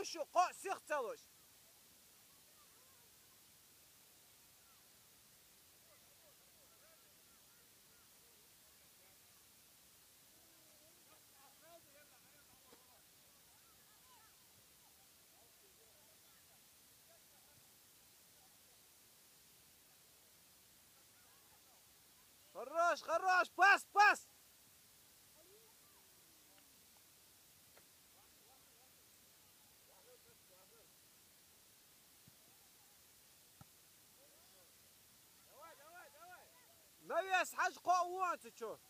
Muxo, co, circelos. Хорош, хорош, пас, пас! Yes, has got one to chuck.